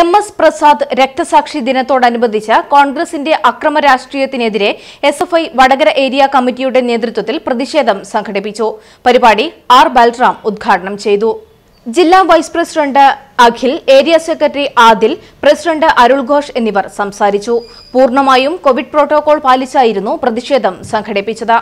M S Prasad രക്തസാക്ഷി ദിനത്തോടനുബന്ധിച്ച് കോൺഗ്രസിന്റെ അക്രമ രാഷ്ട്രീയത്തിനെതിരെ S F I Vadakara area കമ്മിറ്റിയുടെ നേതൃത്വത്തിൽ പ്രതിഷേധം സംഘടിപ്പിച്ചു. പരിപാടി ആർ ബാലറാം ഉദ്ഘാടനം ചെയ്തു. ജില്ലാ vice president Akhil area secretary Adil president Arul Ghosh എന്നിവർ സംസാരിച്ചു. പൂർണമായും കോവിഡ് പ്രോട്ടോകോൾ പാലിച്ചായിരുന്നു പ്രതിഷേധം സംഘടിപ്പിച്ചത്.